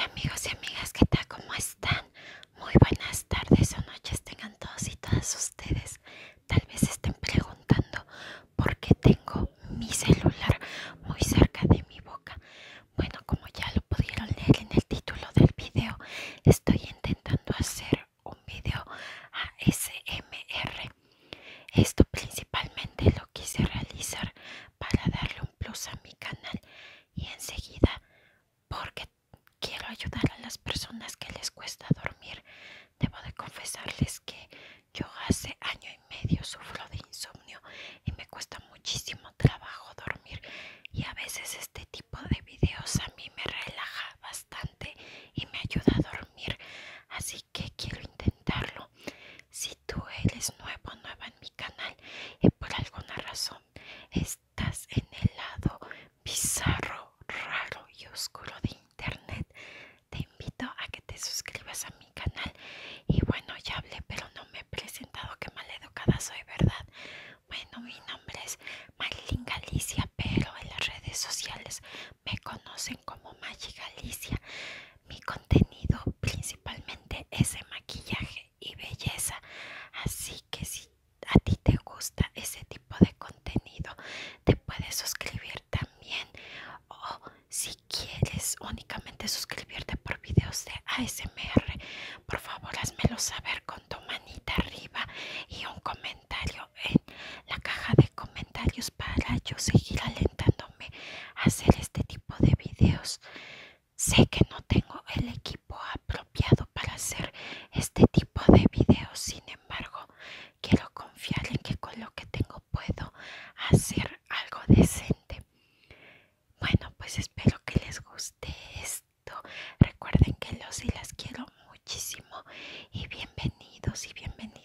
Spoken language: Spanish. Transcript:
amigos y amigas, ¿qué tal? ¿Cómo están? Muy buenas tardes o noches tengan todos y todas ustedes. Tal vez estén preguntando por qué tengo mi celular muy cerca de mi boca. Bueno, como ya lo pudieron leer en el título del video, estoy intentando hacer un video ASMR. Esto principalmente lo quise realizar para darle un plus a mi canal y enseguida porque quiero ayudar a las personas que les cuesta dormir. Debo de confesarles que yo hace año y medio sufro de insomnio y me cuesta muchísimo trabajo dormir y a veces este tipo de videos a mí me relaja bastante y me ayuda a dormir. Así que quiero intentarlo. Si tú eres nuevo, nueva en mi canal y por alguna razón estás en el lado bizarro, raro y oscuro de internet, te invito a que te suscribas a mi canal. Y bueno, ya hablé, pero no me he presentado. Que maleducada soy, ¿verdad? Bueno, mi nombre es Marilyn Galicia, pero en las redes sociales me conocen como Maggi Galicia. Mi contenido principalmente es de maquillaje y belleza, así que si a ti te gusta ese tipo de contenido, te puedes suscribir también. O si quieres únicamente suscribirte por videos de ASMR, por favor házmelo saber con tu manita arriba y un comentario en la caja de comentarios para yo seguir alentándome a hacer este tipo de videos. Sé que no tengo el equipo apropiado para hacer este tipo de videos, sin embargo, quiero confiar en que con lo que tengo puedo hacer algo decente. Bueno, pues espero que les guste esto. Recuerden que los y las quiero muchísimo y bienvenidos y bienvenidas